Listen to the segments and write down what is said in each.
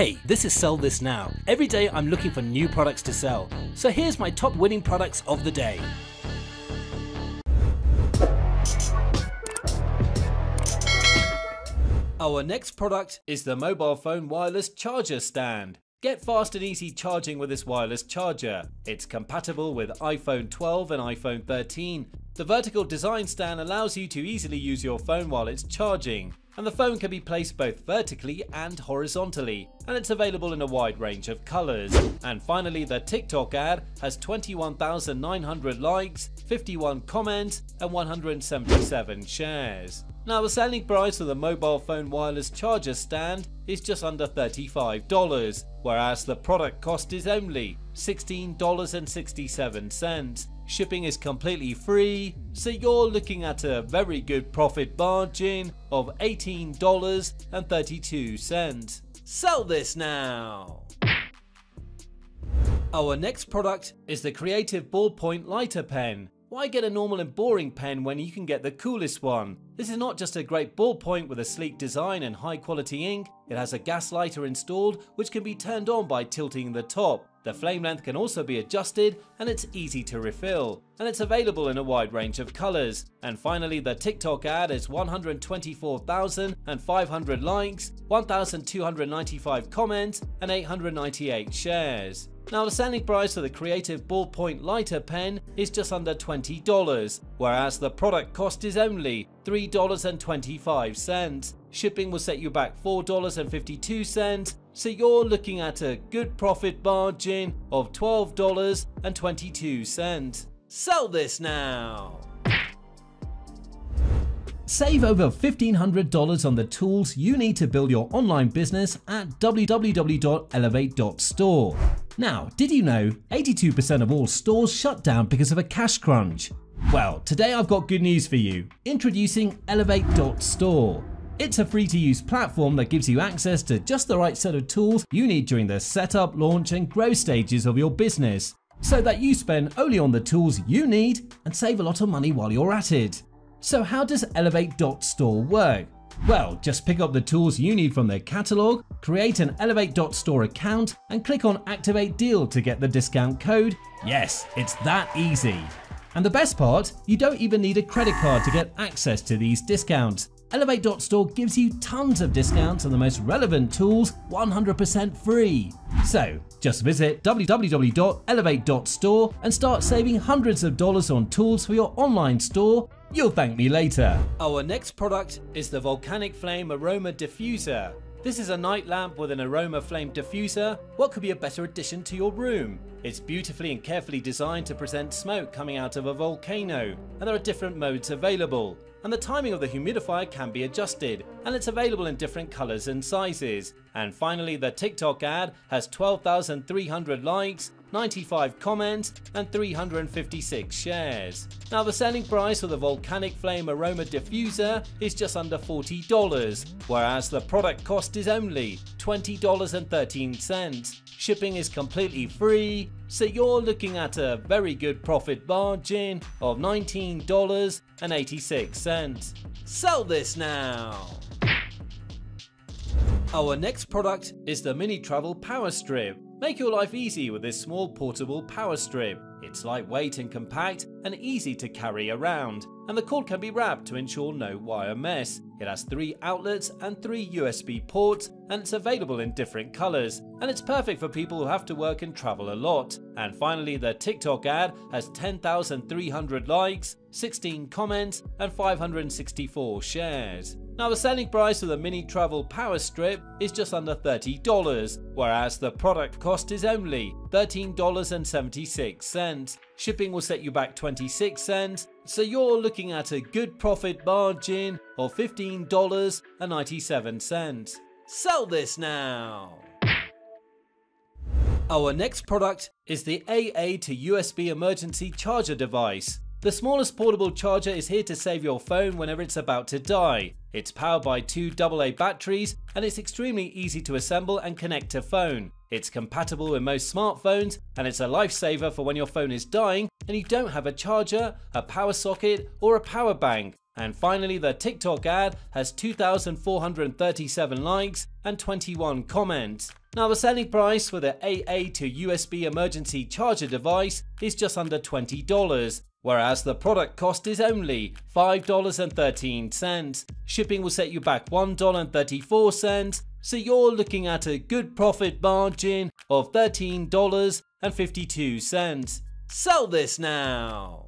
Hey, this is Sell This Now. Every day I'm looking for new products to sell. So here's my top winning products of the day. Our next product is the mobile phone wireless charger stand. Get fast and easy charging with this wireless charger. It's compatible with iPhone 12 and iPhone 13. The vertical design stand allows you to easily use your phone while it's charging and the phone can be placed both vertically and horizontally, and it's available in a wide range of colours. And finally, the TikTok ad has 21,900 likes, 51 comments, and 177 shares. Now the selling price of the mobile phone wireless charger stand is just under $35, whereas the product cost is only $16.67. Shipping is completely free, so you're looking at a very good profit margin of $18.32. Sell this now! Our next product is the Creative Ballpoint Lighter Pen. Why get a normal and boring pen when you can get the coolest one? This is not just a great ballpoint with a sleek design and high quality ink, it has a gas lighter installed which can be turned on by tilting the top. The flame length can also be adjusted and it's easy to refill. And it's available in a wide range of colours. And finally the TikTok ad is 124,500 likes, 1,295 comments and 898 shares. Now the selling price of the Creative Ballpoint Lighter pen is just under $20, whereas the product cost is only $3.25. Shipping will set you back $4.52, so you're looking at a good profit margin of $12.22. Sell this now! Save over $1,500 on the tools you need to build your online business at www.elevate.store. Now, did you know 82% of all stores shut down because of a cash crunch? Well, today I've got good news for you. Introducing Elevate.store. It's a free to use platform that gives you access to just the right set of tools you need during the setup, launch, and growth stages of your business so that you spend only on the tools you need and save a lot of money while you're at it. So how does Elevate.store work? Well, just pick up the tools you need from their catalog, create an Elevate.store account, and click on Activate Deal to get the discount code. Yes, it's that easy. And the best part, you don't even need a credit card to get access to these discounts. Elevate.store gives you tons of discounts on the most relevant tools 100% free. So just visit www.elevate.store and start saving hundreds of dollars on tools for your online store. You'll thank me later. Our next product is the Volcanic Flame Aroma Diffuser. This is a night lamp with an aroma flame diffuser. What could be a better addition to your room? It's beautifully and carefully designed to present smoke coming out of a volcano, and there are different modes available and the timing of the humidifier can be adjusted, and it's available in different colors and sizes. And finally, the TikTok ad has 12,300 likes, 95 comments, and 356 shares. Now the selling price for the Volcanic Flame Aroma Diffuser is just under $40, whereas the product cost is only $20.13. Shipping is completely free, so you're looking at a very good profit margin of $19.86. Sell this now! Our next product is the Mini Travel Power Strip. Make your life easy with this small portable power strip. It's lightweight and compact and easy to carry around, and the cord can be wrapped to ensure no wire mess. It has three outlets and three USB ports, and it's available in different colors, and it's perfect for people who have to work and travel a lot. And finally, the TikTok ad has 10,300 likes, 16 comments, and 564 shares. Now the selling price of the mini travel power strip is just under $30, whereas the product cost is only $13.76. Shipping will set you back 26 cents, so you're looking at a good profit margin of $15.97. Sell this now! Our next product is the AA to USB emergency charger device. The smallest portable charger is here to save your phone whenever it's about to die. It's powered by two AA batteries and it's extremely easy to assemble and connect to phone. It's compatible with most smartphones and it's a lifesaver for when your phone is dying and you don't have a charger, a power socket or a power bank. And finally the TikTok ad has 2,437 likes and 21 comments. Now the selling price for the AA to USB emergency charger device is just under $20, whereas the product cost is only $5.13. Shipping will set you back $1.34, so you're looking at a good profit margin of $13.52. Sell this now!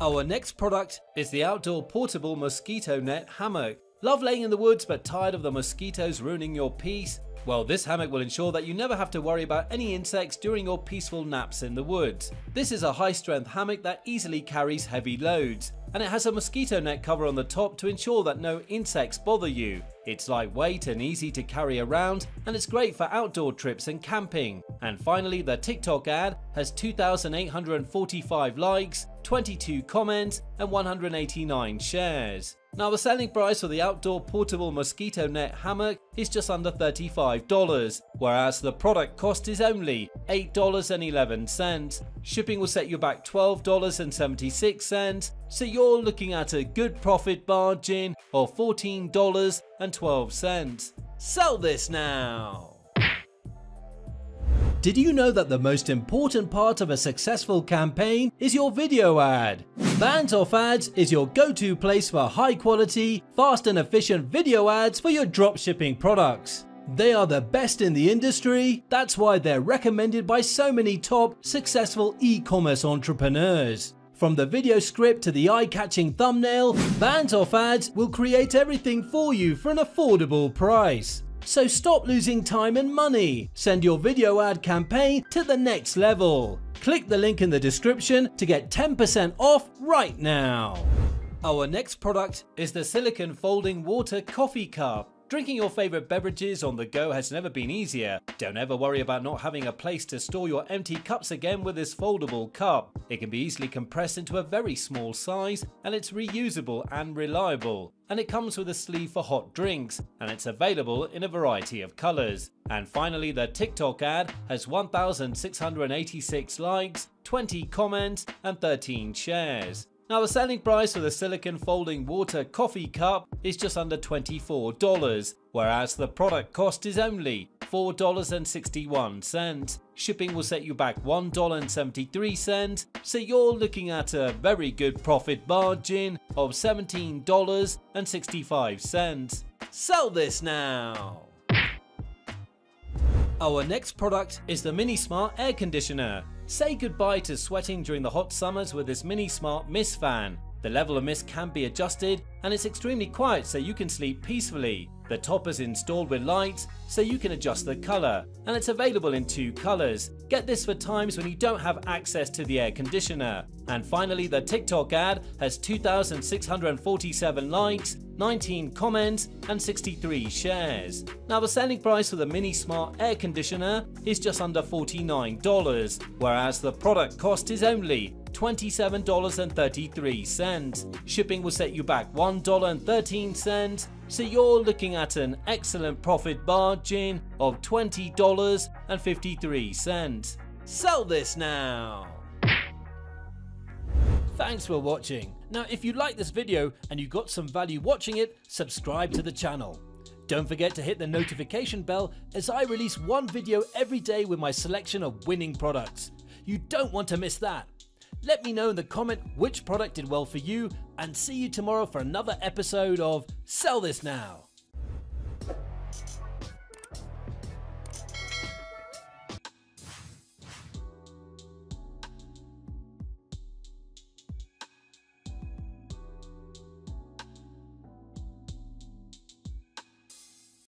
Our next product is the outdoor portable mosquito net hammock. Love laying in the woods but tired of the mosquitoes ruining your peace? Well, this hammock will ensure that you never have to worry about any insects during your peaceful naps in the woods. This is a high strength hammock that easily carries heavy loads, and it has a mosquito net cover on the top to ensure that no insects bother you. It's lightweight and easy to carry around, and it's great for outdoor trips and camping. And finally, the TikTok ad has 2,845 likes, 22 comments, and 189 shares. Now the selling price for the outdoor portable mosquito net hammock is just under $35, whereas the product cost is only $8.11. Shipping will set you back $12.76, so you're looking at a good profit margin of $14.12. Sell this now! Did you know that the most important part of a successful campaign is your video ad? Bands Off Ads is your go-to place for high quality, fast and efficient video ads for your dropshipping products. They are the best in the industry, that's why they're recommended by so many top, successful e-commerce entrepreneurs. From the video script to the eye-catching thumbnail, Bands Off Ads will create everything for you for an affordable price. So stop losing time and money. Send your video ad campaign to the next level. Click the link in the description to get 10% off right now. Our next product is the Silicon Folding Water Coffee Cup. Drinking your favorite beverages on the go has never been easier. Don't ever worry about not having a place to store your empty cups again with this foldable cup. It can be easily compressed into a very small size and it's reusable and reliable. And it comes with a sleeve for hot drinks and it's available in a variety of colours. And finally the TikTok ad has 1686 likes, 20 comments and 13 shares. Now the selling price for the silicon folding water coffee cup is just under $24, whereas the product cost is only $4.61. Shipping will set you back $1.73, so you're looking at a very good profit margin of $17.65. Sell this now! Our next product is the Mini Smart Air Conditioner. Say goodbye to sweating during the hot summers with this Mini Smart Mist Fan. The level of mist can be adjusted and it's extremely quiet so you can sleep peacefully. The top is installed with lights so you can adjust the colour and it's available in two colours. Get this for times when you don't have access to the air conditioner. And finally the TikTok ad has 2,647 likes, 19 comments and 63 shares. Now the selling price for the Mini Smart air conditioner is just under $49, whereas the product cost is only $27.33. Shipping will set you back $1.13, so you're looking at an excellent profit margin of $20.53. Sell this now! Thanks for watching. Now if you like this video and you got some value watching it, subscribe to the channel. Don't forget to hit the notification bell as I release one video every day with my selection of winning products. You don't want to miss that. Let me know in the comment which product did well for you and see you tomorrow for another episode of Sell This Now.